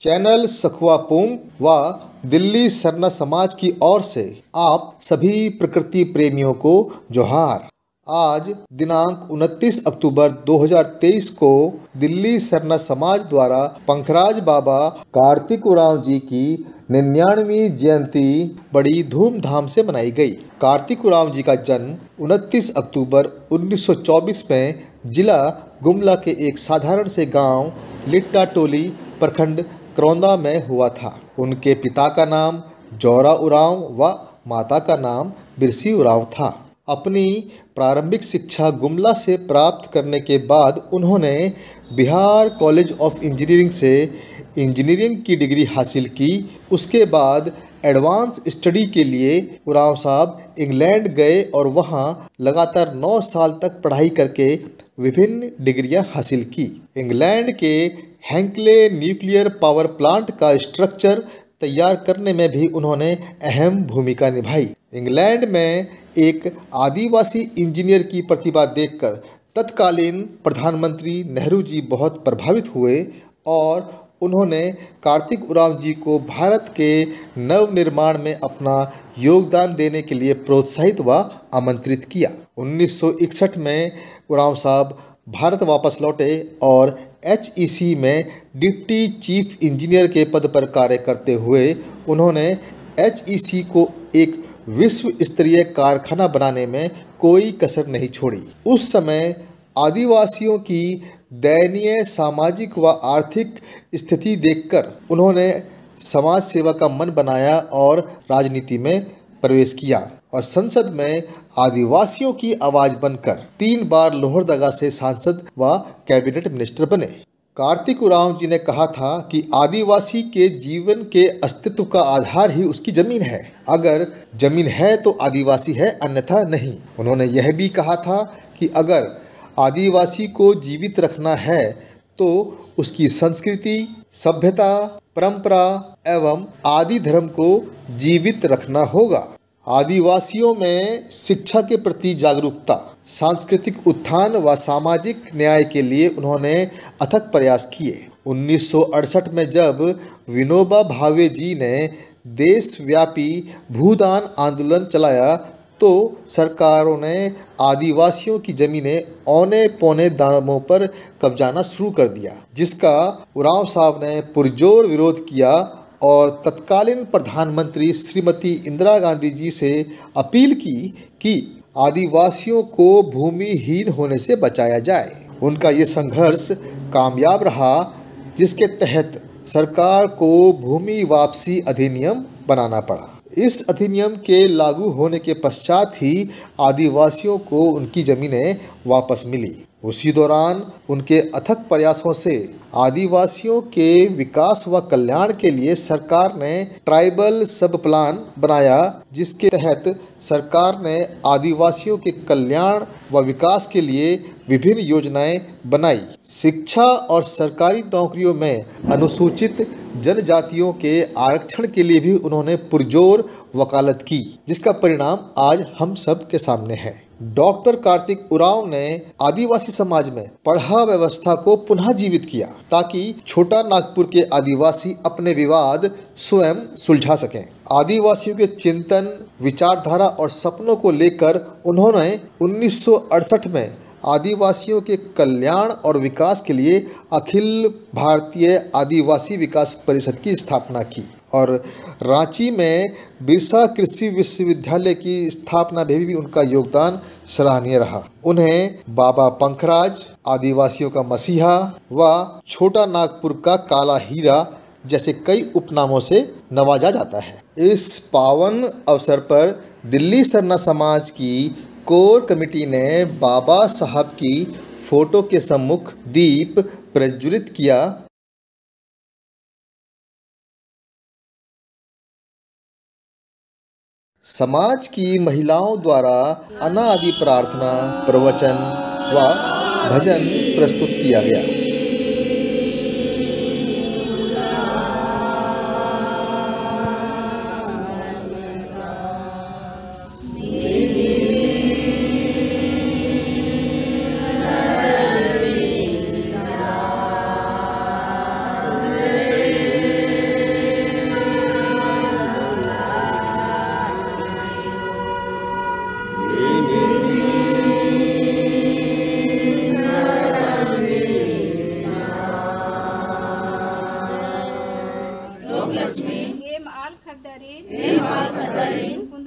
Channel सखुआ सखुआपुम व दिल्ली सरना समाज की ओर से आप सभी प्रकृति प्रेमियों को जोहार। आज दिनांक 29 अक्टूबर 2023 को दिल्ली सरना समाज द्वारा पंखराज बाबा कार्तिक उराव जी की निन्यानवी जयंती बड़ी धूमधाम से मनाई गई। कार्तिक उराव जी का जन्म 29 अक्टूबर 1924 में जिला गुमला के एक साधारण से गाँव लिट्टा टोली प्रखंड करौंदा में हुआ था। उनके पिता का नाम जौरा उरांव व माता का नाम बिरसी उरांव था। अपनी प्रारंभिक शिक्षा गुमला से प्राप्त करने के बाद उन्होंने बिहार कॉलेज ऑफ़ इंजीनियरिंग से इंजीनियरिंग की डिग्री हासिल की। उसके बाद एडवांस स्टडी के लिए उराव साहब इंग्लैंड गए और वहाँ लगातार नौ साल तक पढ़ाई करके विभिन्न डिग्रियाँ हासिल की। इंग्लैंड के हैंकले न्यूक्लियर पावर प्लांट का स्ट्रक्चर तैयार करने में भी उन्होंने अहम भूमिका निभाई। इंग्लैंड में एक आदिवासी इंजीनियर की प्रतिभा देखकर तत्कालीन प्रधानमंत्री नेहरू जी बहुत प्रभावित हुए और उन्होंने कार्तिक उरांव जी को भारत के नव निर्माण में अपना योगदान देने के लिए प्रोत्साहित व आमंत्रित किया। 1961 में उरांव साहब भारत वापस लौटे और एचईसी में डिप्टी चीफ इंजीनियर के पद पर कार्य करते हुए उन्होंने एचईसी को एक विश्व स्तरीय कारखाना बनाने में कोई कसर नहीं छोड़ी। उस समय आदिवासियों की दयनीय सामाजिक व आर्थिक स्थिति देखकर उन्होंने समाज सेवा का मन बनाया और राजनीति में प्रवेश किया। और संसद में आदिवासियों की आवाज़ बनकर तीन बार लोहरदगा से सांसद व कैबिनेट मिनिस्टर बने। कार्तिक उरांव जी ने कहा था कि आदिवासी के जीवन के अस्तित्व का आधार ही उसकी ज़मीन है। अगर ज़मीन है तो आदिवासी है, अन्यथा नहीं। उन्होंने यह भी कहा था कि अगर आदिवासी को जीवित रखना है तो उसकी संस्कृति, सभ्यता, परंपरा एवं आदि धर्म को जीवित रखना होगा। आदिवासियों में शिक्षा के प्रति जागरूकता, सांस्कृतिक उत्थान व सामाजिक न्याय के लिए उन्होंने अथक प्रयास किए। 1968 में जब विनोबा भावे जी ने देशव्यापी भूदान आंदोलन चलाया तो सरकारों ने आदिवासियों की ज़मीनें औने पौने दामों पर कब्जाना शुरू कर दिया, जिसका उराव साहब ने पुरजोर विरोध किया और तत्कालीन प्रधानमंत्री श्रीमती इंदिरा गांधी जी से अपील की कि आदिवासियों को भूमिहीन होने से बचाया जाए। उनका ये संघर्ष कामयाब रहा, जिसके तहत सरकार को भूमि वापसी अधिनियम बनाना पड़ा। इस अधिनियम के लागू होने के पश्चात ही आदिवासियों को उनकी ज़मीनें वापस मिली। उसी दौरान उनके अथक प्रयासों से आदिवासियों के विकास व कल्याण के लिए सरकार ने ट्राइबल सब प्लान बनाया, जिसके तहत सरकार ने आदिवासियों के कल्याण व विकास के लिए विभिन्न योजनाएँ बनाई। शिक्षा और सरकारी नौकरियों में अनुसूचित जनजातियों के आरक्षण के लिए भी उन्होंने पुरजोर वकालत की, जिसका परिणाम आज हम सब के सामने है। डॉक्टर कार्तिक उराव ने आदिवासी समाज में पढ़ा व्यवस्था को पुनः जीवित किया ताकि छोटा नागपुर के आदिवासी अपने विवाद स्वयं सुलझा सकें। आदिवासियों के चिंतन, विचारधारा और सपनों को लेकर उन्होंने 1968 में आदिवासियों के कल्याण और विकास के लिए अखिल भारतीय आदिवासी विकास परिषद की स्थापना की। और रांची में बिरसा कृषि विश्वविद्यालय की स्थापना में भी उनका योगदान सराहनीय रहा। उन्हें बाबा पंखराज, आदिवासियों का मसीहा व छोटा नागपुर का काला हीरा जैसे कई उपनामों से नवाजा जाता है। इस पावन अवसर पर दिल्ली सरना समाज की कोर कमेटी ने बाबा साहब की फ़ोटो के सम्मुख दीप प्रज्वलित किया। समाज की महिलाओं द्वारा अनादि प्रार्थना, प्रवचन व भजन प्रस्तुत किया गया।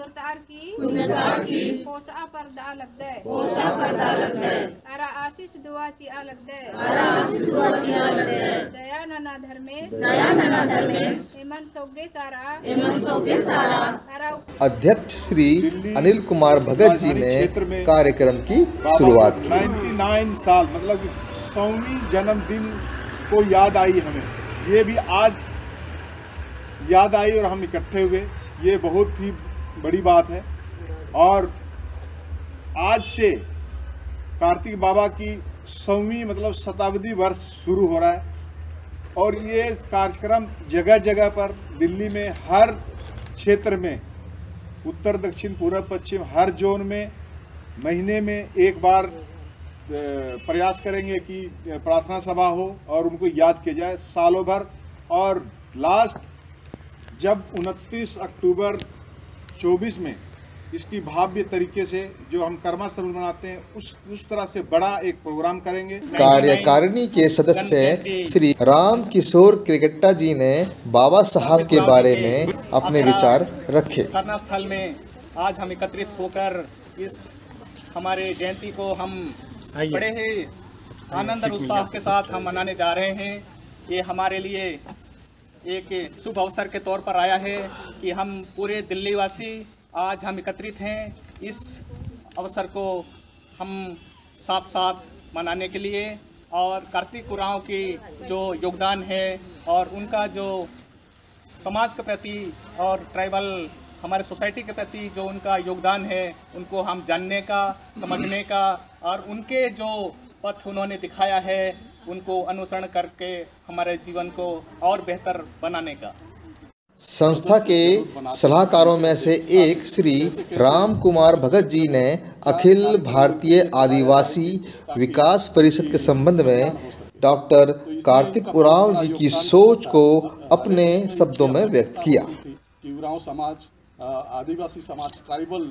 कुंदरतार की कुंदरतार की पोसा पर्दा लग दे। पोसा पर्दा लग दे। अरा आशीष दुआची आ लग दे। अरा आशीष दुआची आ लग दे। दया नना धर्मेश। दया नना धर्मेश। हेमन सौगे सारा। हेमन सौगे सारा। अरा अध्यक्ष श्री अनिल कुमार भगत जी ने क्षेत्र में कार्यक्रम की शुरुआत की। 99 साल मतलब सौवीं जन्मदिन को याद आई हमें। ये भी आज याद आई और हम इकट्ठे हुए। ये बहुत ही बड़ी बात है। और आज से कार्तिक बाबा की सौवीं मतलब शताब्दी वर्ष शुरू हो रहा है। और ये कार्यक्रम जगह जगह पर दिल्ली में, हर क्षेत्र में, उत्तर, दक्षिण, पूर्व, पश्चिम, हर जोन में, महीने में एक बार प्रयास करेंगे कि प्रार्थना सभा हो और उनको याद किया जाए सालों भर। और लास्ट, जब 29 अक्टूबर 24 में इसकी भव्य तरीके से जो हम कर्मा सरूल मनाते हैं उस उस तरह से बड़ा एक प्रोग्राम करेंगे। कार्यकारिणी के सदस्य श्री राम किशोर क्रिकेटा जी ने बाबा साहब के बारे में अपने विचार रखे। सरना स्थल में आज हम एकत्रित होकर इस हमारे जयंती को हम बड़े ही आनंद और उत्साह के साथ हम मनाने जा रहे हैं। ये हमारे लिए एक शुभ अवसर के तौर पर आया है कि हम पूरे दिल्ली वासी आज हम एकत्रित हैं। इस अवसर को हम साथ साथ मनाने के लिए और कार्तिक उरांव की जो योगदान है और उनका जो समाज के प्रति और ट्राइबल हमारे सोसाइटी के प्रति जो उनका योगदान है, उनको हम जानने का, समझने का और उनके जो पथ उन्होंने दिखाया है उनको अनुसरण करके हमारे जीवन को और बेहतर बनाने का। संस्था के सलाहकारों में से एक श्री राम कुमार भगत जी ने अखिल भारतीय आदिवासी विकास परिषद के संबंध में डॉक्टर कार्तिक उरांव जी की सोच को अपने शब्दों में व्यक्त किया। समाज आदिवासी समाज ट्राइबल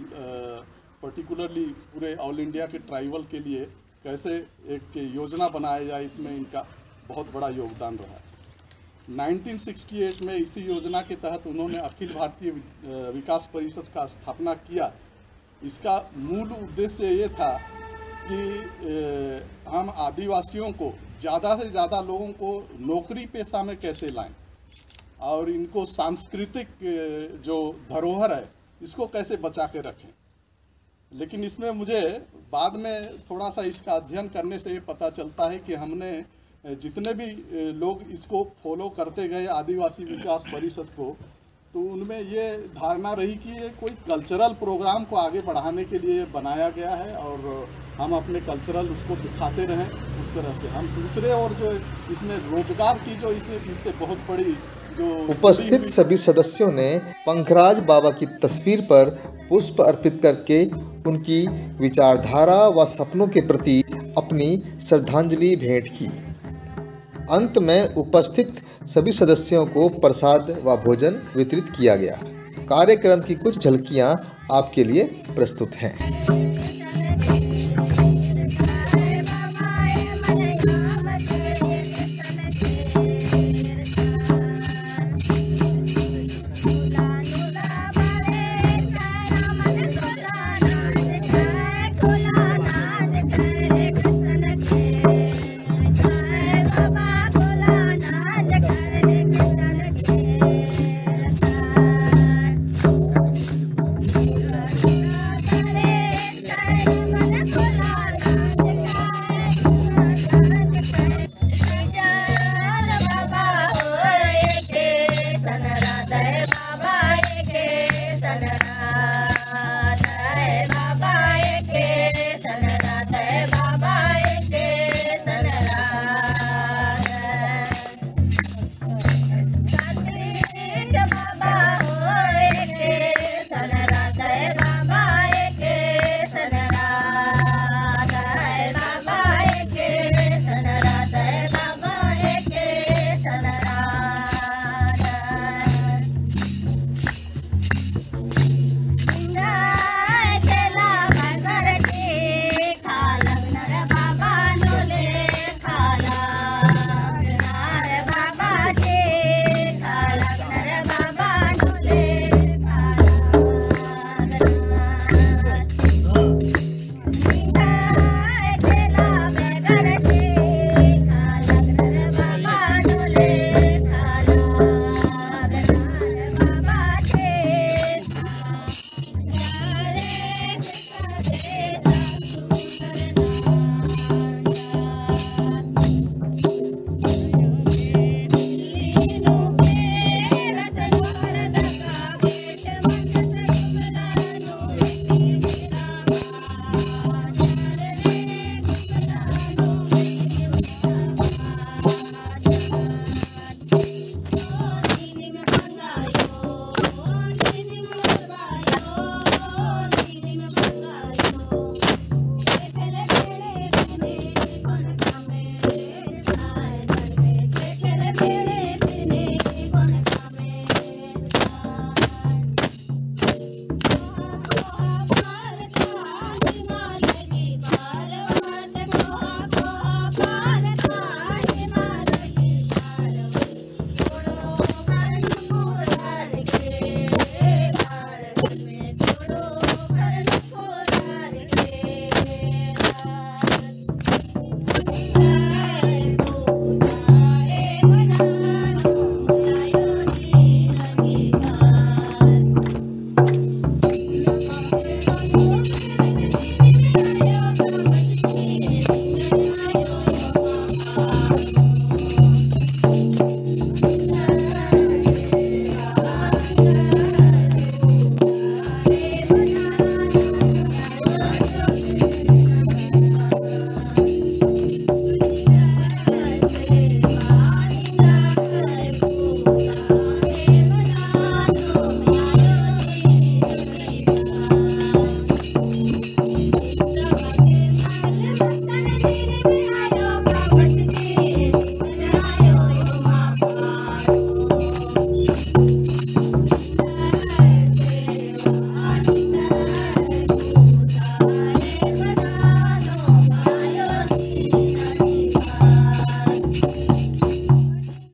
पर्टिकुलरली पूरे ऑल इंडिया के ट्राइबल के लिए कैसे एक योजना बनाया जाए, इसमें इनका बहुत बड़ा योगदान रहा। है 1968 में इसी योजना के तहत उन्होंने अखिल भारतीय विकास परिषद का स्थापना किया। इसका मूल उद्देश्य ये था कि हम आदिवासियों को, ज़्यादा से ज़्यादा लोगों को नौकरी पेशा में कैसे लाएँ और इनको सांस्कृतिक जो धरोहर है, इसको कैसे बचा के रखें। लेकिन इसमें मुझे बाद में थोड़ा सा इसका अध्ययन करने से पता चलता है कि हमने जितने भी लोग इसको फॉलो करते गए आदिवासी विकास परिषद को तो उनमें ये धारणा रही कि ये कोई कल्चरल प्रोग्राम को आगे बढ़ाने के लिए बनाया गया है और हम अपने कल्चरल उसको दिखाते रहें उस तरह से। हम दूसरे और जो इसमें रोज़गार की जो इसे इससे बहुत बड़ी जो उपस्थित सभी सदस्यों ने पंखराज बाबा की तस्वीर पर पुष्प अर्पित करके उनकी विचारधारा व सपनों के प्रति अपनी श्रद्धांजलि भेंट की। अंत में उपस्थित सभी सदस्यों को प्रसाद व भोजन वितरित किया गया। कार्यक्रम की कुछ झलकियाँ आपके लिए प्रस्तुत हैं।